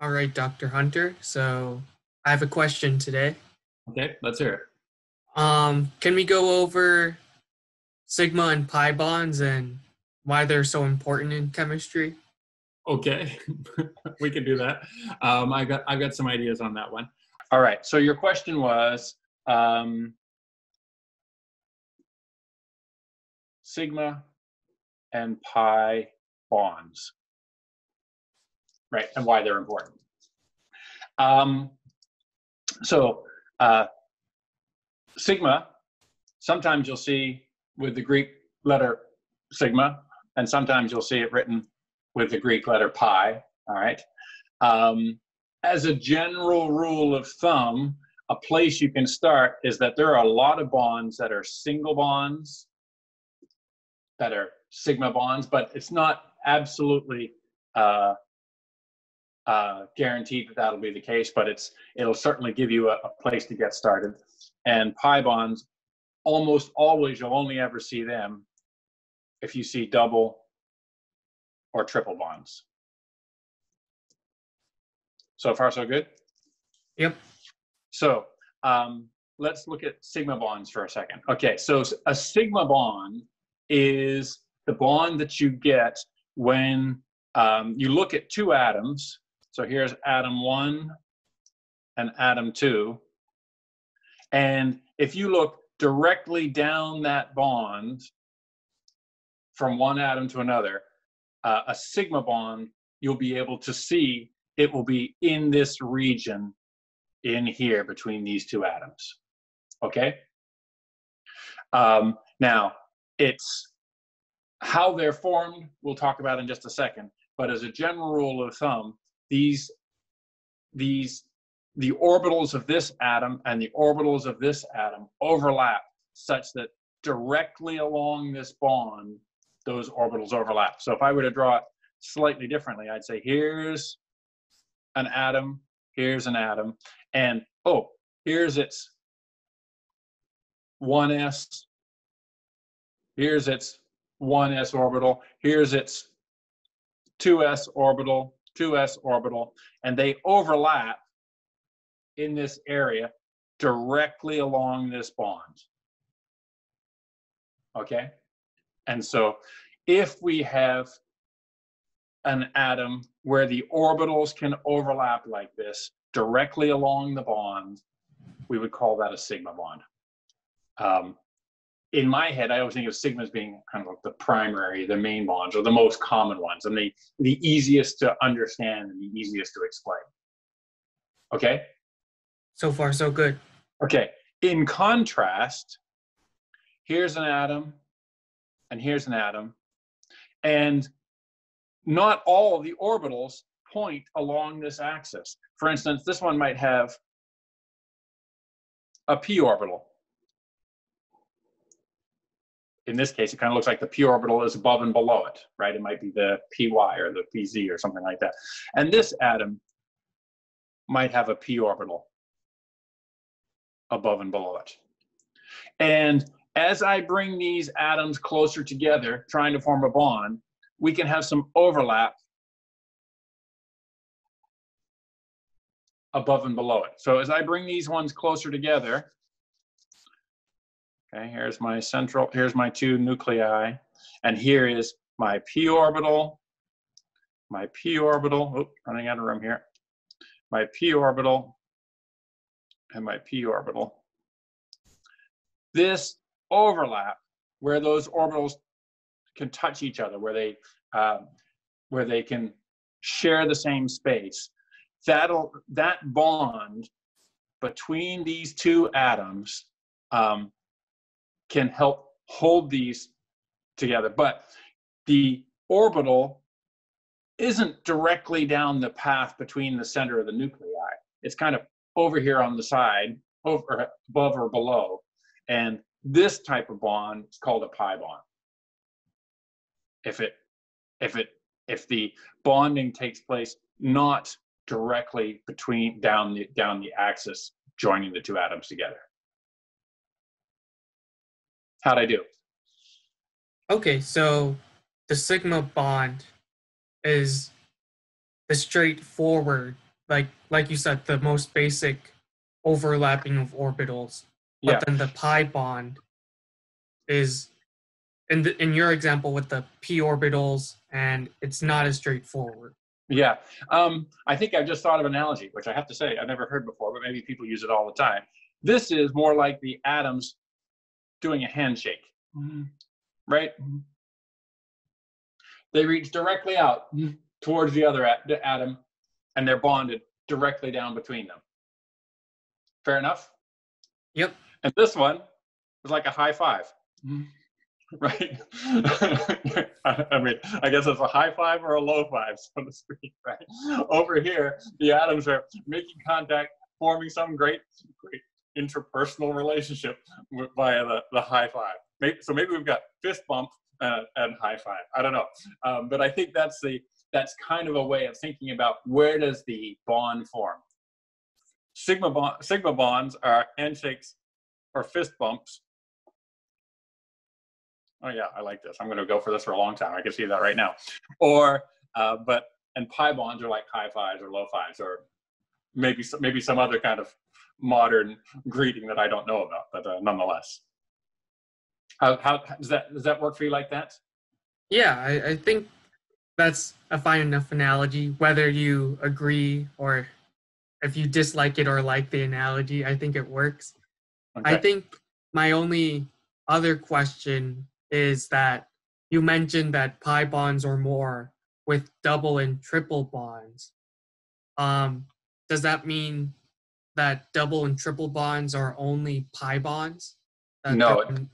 All right, Dr. Hunter. So I have a question today. Okay, let's hear it. Um, can we go over sigma and pi bonds and why they're so important in chemistry? Okay, we can do that. Um, I got I've got some ideas on that one. All right. So your question was um, sigma and pi bonds, right? And why they're important. Um, so uh, sigma, sometimes you'll see with the Greek letter sigma, and sometimes you'll see it written with the Greek letter pi, all right? Um, as a general rule of thumb, a place you can start is that there are a lot of bonds that are single bonds, that are sigma bonds, but it's not absolutely uh, uh, guaranteed that that'll be the case, but it's it'll certainly give you a, a place to get started. And pi bonds, almost always you'll only ever see them if you see double or triple bonds. So far, so good? Yep. So um, let's look at sigma bonds for a second. Okay, so a sigma bond is the bond that you get when um, you look at two atoms. So here's atom one and atom two. And if you look directly down that bond from one atom to another, uh, a sigma bond, you'll be able to see it will be in this region in here between these two atoms. Okay? Um, now, it's how they're formed, we'll talk about in just a second. But as a general rule of thumb, these, these, the orbitals of this atom and the orbitals of this atom overlap such that directly along this bond, those orbitals overlap. So if I were to draw it slightly differently, I'd say here's an atom, here's an atom, and oh, here's its 1s, here's its 1s orbital, here's its 2s orbital, 2s orbital, and they overlap in this area directly along this bond. Okay? And so if we have an atom where the orbitals can overlap like this directly along the bond, we would call that a sigma bond. Um, in my head, I always think of sigma as being kind of like the primary, the main bonds, or the most common ones, and the, the easiest to understand and the easiest to explain. Okay? So far, so good. Okay. In contrast, here's an atom, and here's an atom, and not all of the orbitals point along this axis. For instance, this one might have a p orbital. In this case, it kind of looks like the p orbital is above and below it, right? It might be the py or the pz or something like that. And this atom might have a p orbital above and below it. And as I bring these atoms closer together, trying to form a bond, we can have some overlap above and below it. So as I bring these ones closer together, okay, here's my central, here's my two nuclei, and here is my p orbital, my p orbital, oh, running out of room here, my p orbital, and my p orbital. This overlap where those orbitals can touch each other, where they uh, where they can share the same space. That'll that bond between these two atoms um, can help hold these together. But the orbital isn't directly down the path between the center of the nuclei. It's kind of over here on the side, over above or below. And this type of bond is called a pi bond. If it if it if the bonding takes place not directly between down the down the axis joining the two atoms together. How'd I do? Okay, so the sigma bond is the straightforward like like you said, the most basic overlapping of orbitals. But Yeah. then the pi bond is in the, in your example with the p orbitals, and it's not as straightforward. Yeah, um, I think I just thought of an analogy, which I have to say I've never heard before, but maybe people use it all the time. This is more like the atoms doing a handshake, mm-hmm. right? Mm-hmm. They reach directly out mm-hmm. towards the other at- the atom, and they're bonded directly down between them. Fair enough. Yep. And this one is like a high five, right? I I mean, I guess it's a high five or a low five, so to speak, right? Over here, the atoms are making contact, forming some great, great interpersonal relationship via the, the high five. Maybe, so maybe we've got fist bump uh, and high five. I don't know, um, but I think that's the that's kind of a way of thinking about where does the bond form. Sigma bond, sigma bonds are handshakes or fist bumps. Oh yeah, I like this. I'm going to go for this for a long time. I can see that right now. Or, uh, but and pi bonds are like high fives or low fives, or maybe some, maybe some other kind of modern greeting that I don't know about, but uh, nonetheless. How, how does that does that work for you like that? Yeah, I, I think that's a fine enough analogy. Whether you agree or if you dislike it or like the analogy, I think it works. I think my only other question is that you mentioned that pi bonds or more with double and triple bonds. Um, does that mean that double and triple bonds are only pi bonds? That No, there-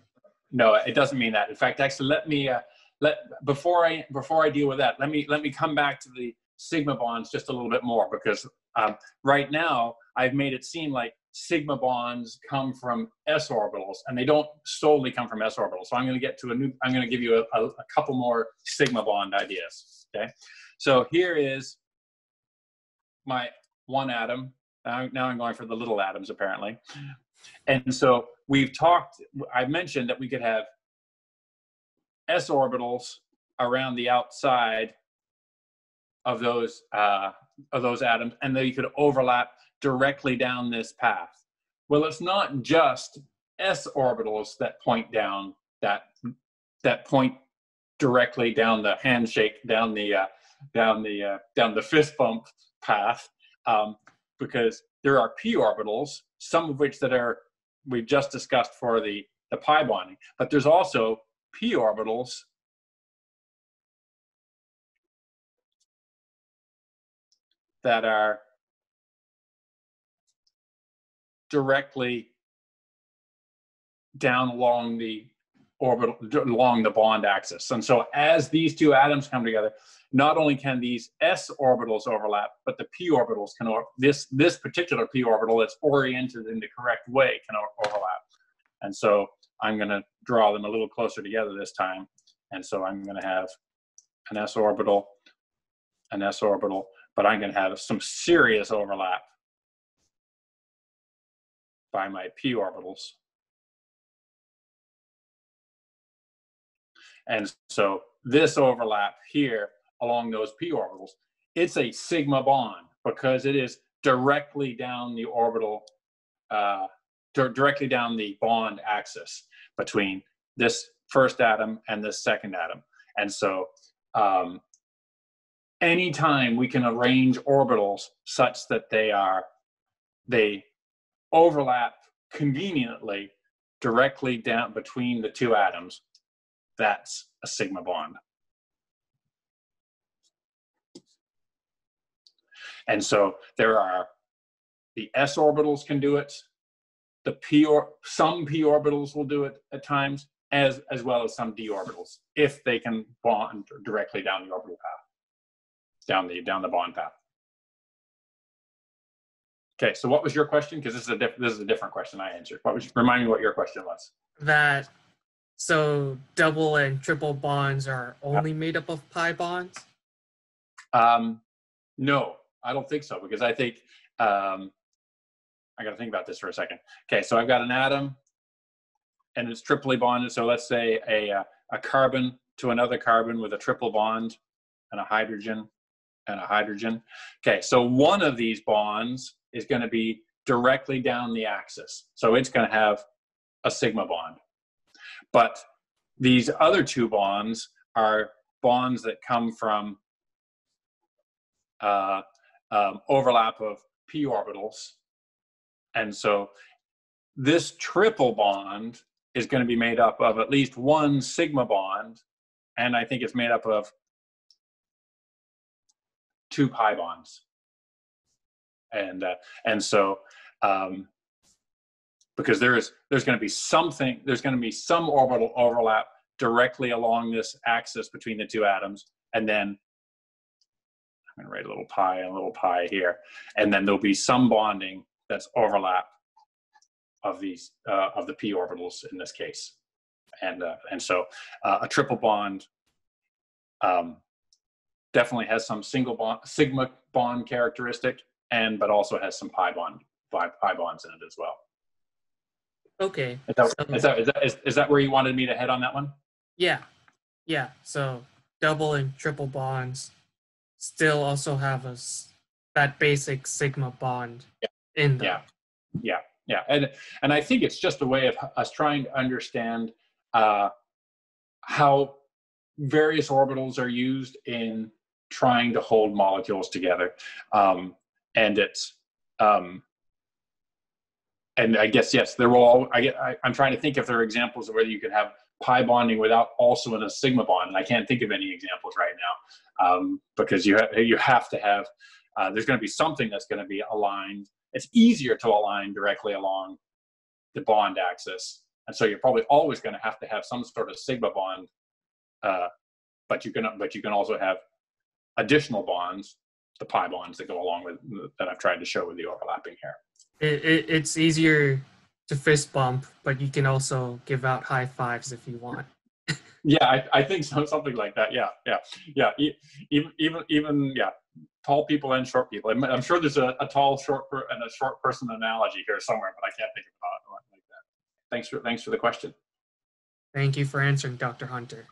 No, it doesn't mean that. In fact, actually, let me uh, let before I before I deal with that, let me let me come back to the sigma bonds just a little bit more because um, right now I've made it seem like sigma bonds come from s orbitals, and they don't solely come from s orbitals. So I'm going to get to a new. I'm going to give you a, a, a couple more sigma bond ideas. Okay, so here is my one atom. Now, now I'm going for the little atoms apparently. And so we've talked, I mentioned that we could have s orbitals around the outside of those uh, of those atoms, and they could overlap directly down this path. Well, it's not just s orbitals that point down that that point directly down the handshake, down the uh, down the uh, down the fist bump path, um, because there are p orbitals, some of which that are we've just discussed for the the pi bonding, but there's also p orbitals that are directly down along the orbital along the bond axis. And so as these two atoms come together, not only can these s orbitals overlap, but the p orbitals can or this this particular p orbital that's oriented in the correct way can overlap. And so I'm going to draw them a little closer together this time. And so I'm going to have an s orbital, an s orbital, but I'm going to have some serious overlap by my p orbitals. And so this overlap here along those p orbitals, it's a sigma bond because it is directly down the orbital, uh, directly down the bond axis between this first atom and this second atom. And so um, anytime we can arrange orbitals such that they are, they overlap conveniently directly down between the two atoms, that's a sigma bond. And so there are the s orbitals can do it, the p or some p orbitals will do it at times, as as well as some d orbitals if they can bond directly down the orbital path, down the down the bond path. Okay, so what was your question? Because this is a this is a different question I answered. What was remind me what your question was? that so double and triple bonds are only made up of pi bonds? Um, no, I don't think so because I think um, I got to think about this for a second. Okay, so I've got an atom and it's triply bonded. So let's say a uh, a carbon to another carbon with a triple bond and a hydrogen and a hydrogen. Okay, so one of these bonds is going to be directly down the axis. So it's going to have a sigma bond. But these other two bonds are bonds that come from uh, um, overlap of p orbitals. And so this triple bond is going to be made up of at least one sigma bond, and I think it's made up of two pi bonds. And uh, and so um, because there is there's going to be something there's going to be some orbital overlap directly along this axis between the two atoms, and then I'm going to write a little pi and a little pi here, and then there'll be some bonding that's overlap of these uh, of the p orbitals in this case, and uh, and so uh, a triple bond um, definitely has some single bond sigma bond characteristic, and but also has some pi bond pi, pi bonds in it as well. Okay. Is that, is, that, is, that, is, is that where you wanted me to head on that one? Yeah. Yeah. So double and triple bonds still also have us that basic sigma bond yeah. in them. Yeah. Yeah. Yeah. And and I think it's just a way of us trying to understand uh, how various orbitals are used in trying to hold molecules together. Um, and it's um, and I guess yes, there will. All, I, I I'm trying to think if there are examples of whether you could have pi bonding without also in a sigma bond, and I can't think of any examples right now um, because you ha- you have to have. Uh, there's going to be something that's going to be aligned. It's easier to align directly along the bond axis, and so you're probably always going to have to have some sort of sigma bond. Uh, but you can but you can also have additional bonds, the pi bonds that go along with that I've tried to show with the overlapping here it, it, it's easier to fist bump, but you can also give out high fives if you want. yeah, I, I think so, something like that. Yeah, yeah, yeah. Even, even, even, yeah. Tall people and short people. I'm, I'm sure there's a, a tall, short, per, and a short person analogy here somewhere, but I can't think of it like that. Thanks for, thanks for the question. Thank you for answering, Dr. Hunter.